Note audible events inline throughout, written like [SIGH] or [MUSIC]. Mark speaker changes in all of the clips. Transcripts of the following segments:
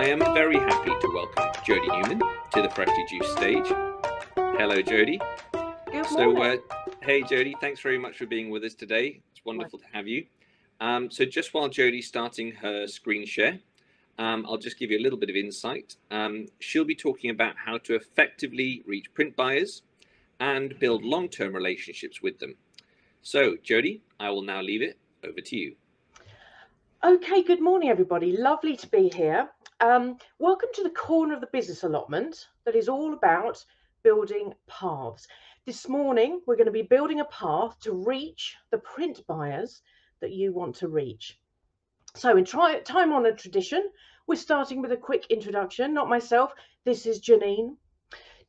Speaker 1: I am very happy to welcome Jodie Newman to the Freshly Juiced stage. Hello, Jodie.
Speaker 2: Good
Speaker 1: So, uh, hey, Jodie, thanks very much for being with us today. It's wonderful to have you. Um, so, just while Jodie's starting her screen share, um, I'll just give you a little bit of insight. Um, she'll be talking about how to effectively reach print buyers and build long term relationships with them. So, Jodie, I will now leave it over to you.
Speaker 2: Okay, good morning, everybody. Lovely to be here. Um, welcome to the corner of the business allotment that is all about building paths. This morning, we're going to be building a path to reach the print buyers that you want to reach. So, in tri- time honored tradition, we're starting with a quick introduction. Not myself, this is Janine.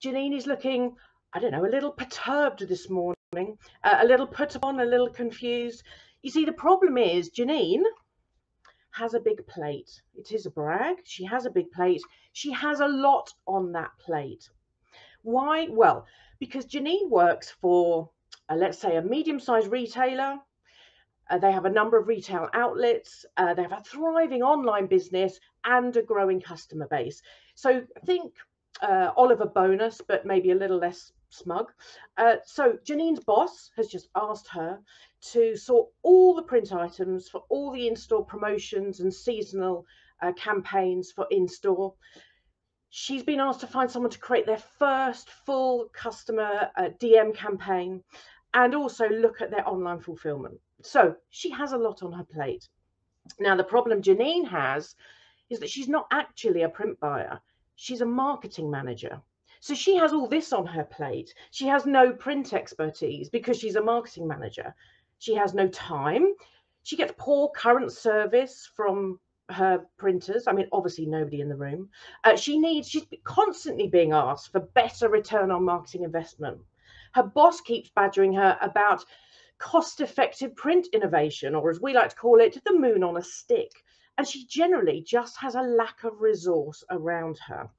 Speaker 2: Janine is looking, I don't know, a little perturbed this morning, uh, a little put upon, a little confused. You see, the problem is, Janine has a big plate. It is a brag. She has a big plate. She has a lot on that plate. Why? Well, because Janine works for, uh, let's say, a medium sized retailer. Uh, they have a number of retail outlets. Uh, they have a thriving online business and a growing customer base. So think uh, Oliver Bonas, but maybe a little less smug. Uh, so Janine's boss has just asked her to sort all the print items for all the in-store promotions and seasonal uh, campaigns for in-store. She's been asked to find someone to create their first full customer uh, DM campaign and also look at their online fulfillment. So she has a lot on her plate. Now, the problem Janine has is that she's not actually a print buyer, she's a marketing manager. So she has all this on her plate. She has no print expertise because she's a marketing manager. She has no time. She gets poor current service from her printers. I mean, obviously, nobody in the room. Uh, she needs, she's constantly being asked for better return on marketing investment. Her boss keeps badgering her about cost effective print innovation, or as we like to call it, the moon on a stick. And she generally just has a lack of resource around her.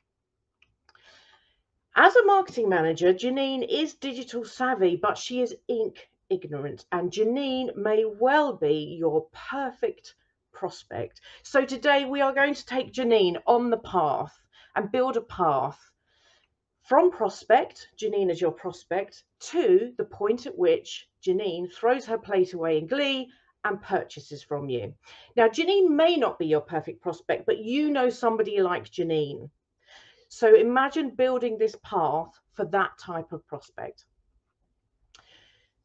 Speaker 2: As a marketing manager, Janine is digital savvy, but she is ink ignorant. And Janine may well be your perfect prospect. So today we are going to take Janine on the path and build a path from prospect, Janine as your prospect, to the point at which Janine throws her plate away in glee and purchases from you. Now, Janine may not be your perfect prospect, but you know somebody like Janine. So imagine building this path for that type of prospect.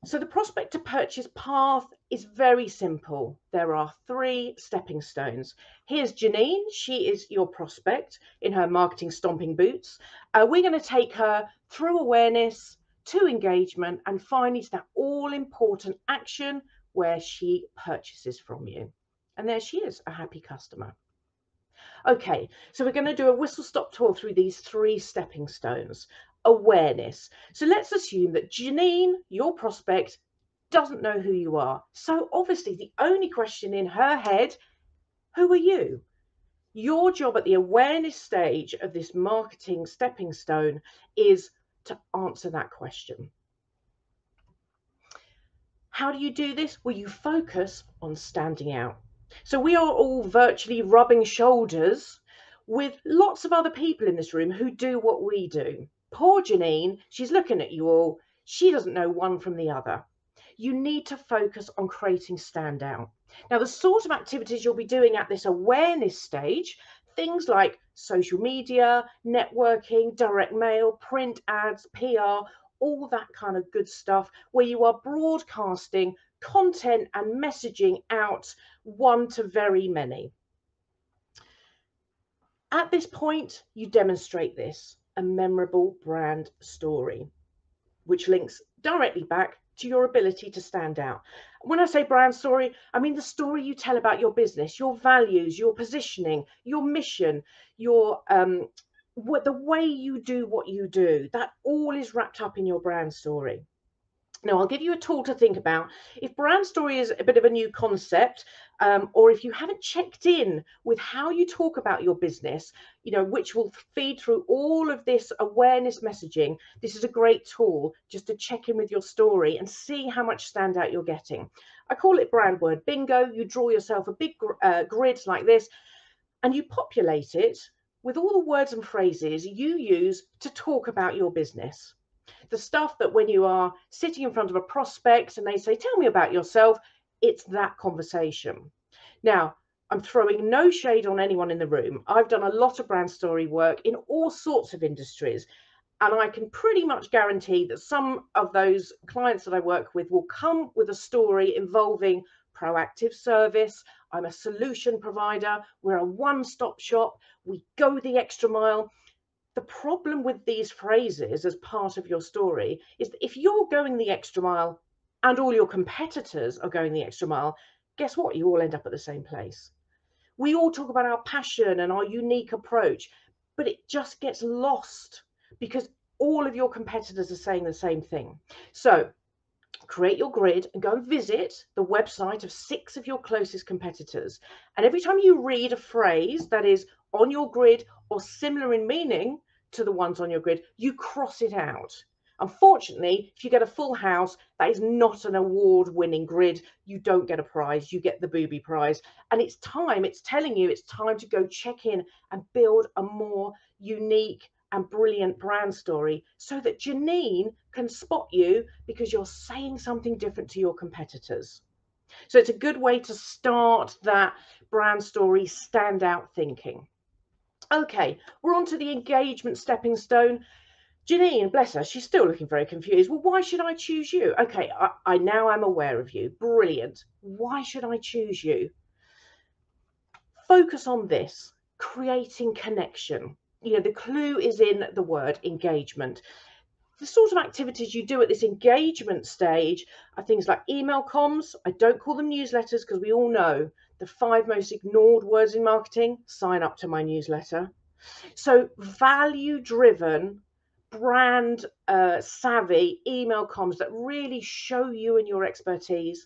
Speaker 2: So the prospect to purchase path is very simple. There are three stepping stones. Here's Janine. She is your prospect in her marketing stomping boots. Uh, we're going to take her through awareness to engagement and finally to that all important action where she purchases from you. And there she is, a happy customer. Okay, so we're going to do a whistle stop tour through these three stepping stones. Awareness. So let's assume that Janine, your prospect, doesn't know who you are. So obviously, the only question in her head who are you? Your job at the awareness stage of this marketing stepping stone is to answer that question. How do you do this? Well, you focus on standing out. So we are all virtually rubbing shoulders with lots of other people in this room who do what we do. Poor Janine, she's looking at you all. She doesn't know one from the other. You need to focus on creating standout. Now, the sort of activities you'll be doing at this awareness stage, things like social media, networking, direct mail, print ads, PR, all that kind of good stuff, where you are broadcasting content and messaging out one to very many. At this point, you demonstrate this a memorable brand story, which links directly back to your ability to stand out. When I say brand story, I mean the story you tell about your business, your values, your positioning, your mission, your um, what the way you do what you do. That all is wrapped up in your brand story. Now, I'll give you a tool to think about. If brand story is a bit of a new concept, um, or if you haven't checked in with how you talk about your business, you know, which will feed through all of this awareness messaging, this is a great tool just to check in with your story and see how much standout you're getting. I call it brand word bingo. You draw yourself a big uh, grid like this and you populate it with all the words and phrases you use to talk about your business. The stuff that when you are sitting in front of a prospect and they say, Tell me about yourself, it's that conversation. Now, I'm throwing no shade on anyone in the room. I've done a lot of brand story work in all sorts of industries. And I can pretty much guarantee that some of those clients that I work with will come with a story involving proactive service. I'm a solution provider. We're a one stop shop. We go the extra mile. The problem with these phrases as part of your story is that if you're going the extra mile and all your competitors are going the extra mile, guess what? You all end up at the same place. We all talk about our passion and our unique approach, but it just gets lost because all of your competitors are saying the same thing. So create your grid and go visit the website of six of your closest competitors. And every time you read a phrase that is on your grid or similar in meaning to the ones on your grid, you cross it out. Unfortunately, if you get a full house, that is not an award winning grid. You don't get a prize, you get the booby prize. And it's time, it's telling you it's time to go check in and build a more unique and brilliant brand story so that Janine can spot you because you're saying something different to your competitors. So it's a good way to start that brand story standout thinking. Okay, we're on to the engagement stepping stone. Janine, bless her, she's still looking very confused. Well, why should I choose you? Okay, I, I now am aware of you. Brilliant. Why should I choose you? Focus on this creating connection. You know, the clue is in the word engagement. The sort of activities you do at this engagement stage are things like email comms. I don't call them newsletters because we all know the five most ignored words in marketing sign up to my newsletter. So, value driven brand uh, savvy email comms that really show you and your expertise,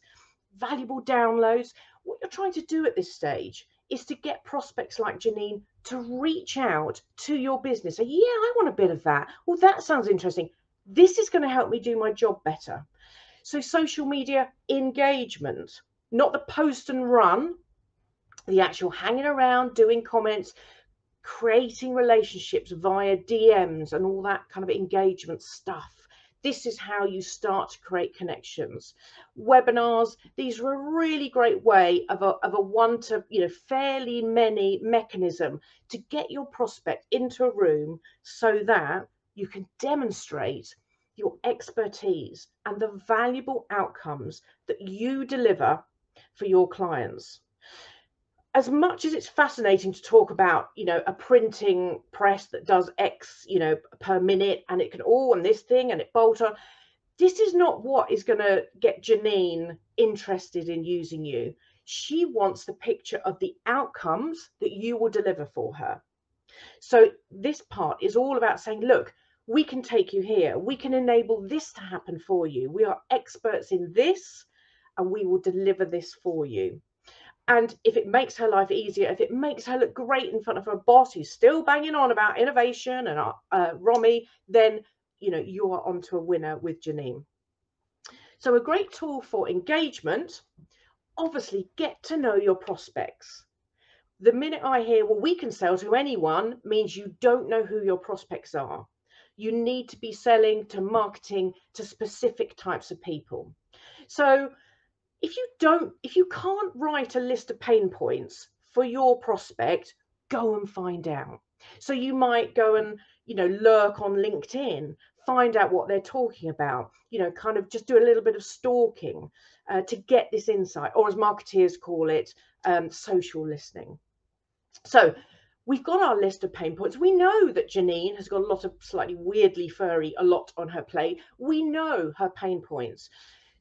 Speaker 2: valuable downloads. What you're trying to do at this stage is to get prospects like Janine to reach out to your business. Say, yeah, I want a bit of that. Well, that sounds interesting. This is going to help me do my job better. So, social media engagement, not the post and run, the actual hanging around, doing comments, creating relationships via DMs and all that kind of engagement stuff. This is how you start to create connections. Webinars, these are a really great way of a, of a one to, you know, fairly many mechanism to get your prospect into a room so that you can demonstrate your expertise and the valuable outcomes that you deliver for your clients as much as it's fascinating to talk about, you know, a printing press that does X, you know, per minute and it can all and this thing and it bolt on, this is not what is going to get Janine interested in using you. She wants the picture of the outcomes that you will deliver for her. So this part is all about saying, look, we can take you here. We can enable this to happen for you. We are experts in this and we will deliver this for you. And if it makes her life easier, if it makes her look great in front of her boss who's still banging on about innovation and uh, uh ROMI, then you know you are onto a winner with Janine. So a great tool for engagement, obviously get to know your prospects. The minute I hear, well, we can sell to anyone means you don't know who your prospects are. You need to be selling to marketing to specific types of people. So if you don't, if you can't write a list of pain points for your prospect, go and find out. So you might go and, you know, lurk on LinkedIn, find out what they're talking about, you know, kind of just do a little bit of stalking uh, to get this insight, or as marketeers call it, um, social listening. So we've got our list of pain points. We know that Janine has got a lot of slightly weirdly furry, a lot on her plate. We know her pain points.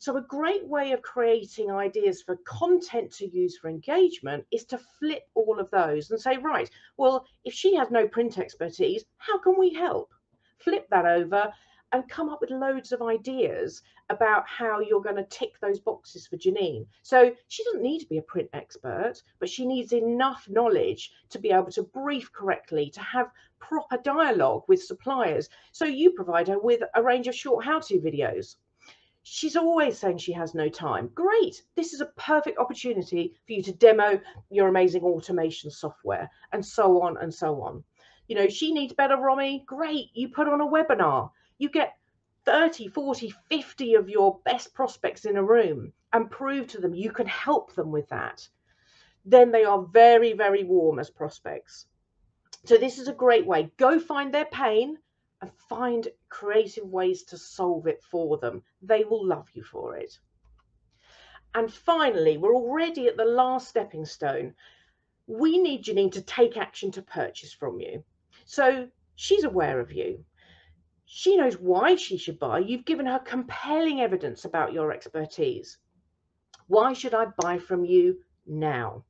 Speaker 2: So, a great way of creating ideas for content to use for engagement is to flip all of those and say, right, well, if she has no print expertise, how can we help? Flip that over and come up with loads of ideas about how you're going to tick those boxes for Janine. So she doesn't need to be a print expert, but she needs enough knowledge to be able to brief correctly, to have proper dialogue with suppliers. So you provide her with a range of short how to videos she's always saying she has no time. Great. This is a perfect opportunity for you to demo your amazing automation software and so on and so on. You know, she needs better, ROMI. Great. You put on a webinar. You get 30, 40, 50 of your best prospects in a room and prove to them you can help them with that. Then they are very, very warm as prospects. So, this is a great way. Go find their pain and find creative ways to solve it for them. They will love you for it. And finally, we're already at the last stepping stone. We need Janine to take action to purchase from you. So she's aware of you. She knows why she should buy. You've given her compelling evidence about your expertise. Why should I buy from you now?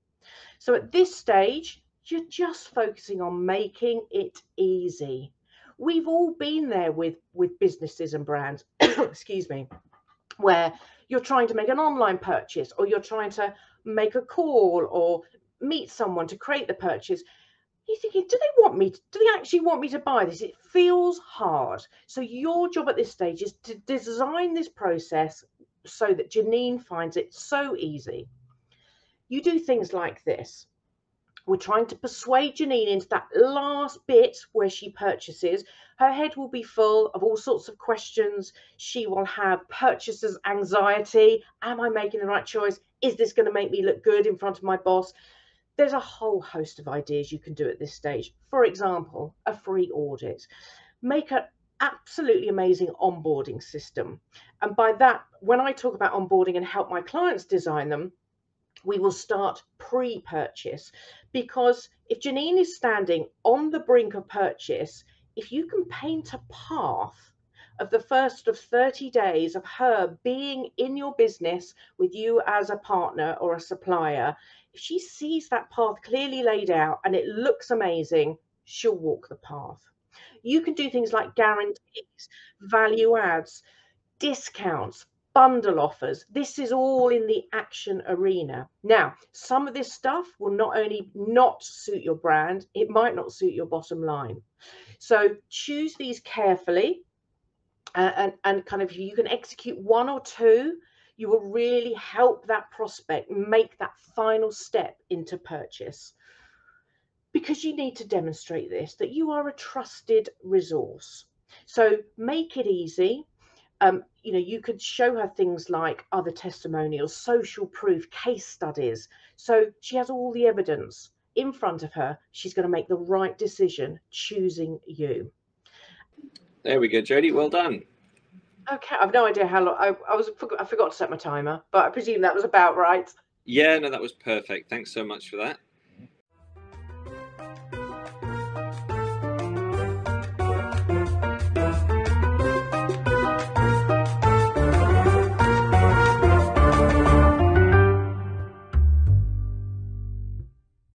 Speaker 2: So at this stage, you're just focusing on making it easy. We've all been there with, with businesses and brands, [COUGHS] excuse me, where you're trying to make an online purchase or you're trying to make a call or meet someone to create the purchase. You're thinking do they want me to, do they actually want me to buy this? It feels hard. So your job at this stage is to design this process so that janine finds it so easy. You do things like this we're trying to persuade Janine into that last bit where she purchases. Her head will be full of all sorts of questions. She will have purchaser's anxiety. Am I making the right choice? Is this going to make me look good in front of my boss? There's a whole host of ideas you can do at this stage. For example, a free audit. Make an absolutely amazing onboarding system. And by that, when I talk about onboarding and help my clients design them, we will start pre purchase because if Janine is standing on the brink of purchase, if you can paint a path of the first of 30 days of her being in your business with you as a partner or a supplier, if she sees that path clearly laid out and it looks amazing, she'll walk the path. You can do things like guarantees, value adds, discounts, bundle offers. This is all in the action arena. Now, some of this stuff will not only not suit your brand, it might not suit your bottom line. So choose these carefully uh, and, and kind of you can execute one or two, you will really help that prospect make that final step into purchase. Because you need to demonstrate this, that you are a trusted resource. So make it easy um, you know, you could show her things like other testimonials, social proof, case studies. So she has all the evidence in front of her. She's going to make the right decision choosing you.
Speaker 1: There we go, Jodie. Well done.
Speaker 2: Okay, I've no idea how long. I, I was I forgot to set my timer, but I presume that was about right.
Speaker 1: Yeah, no, that was perfect. Thanks so much for that.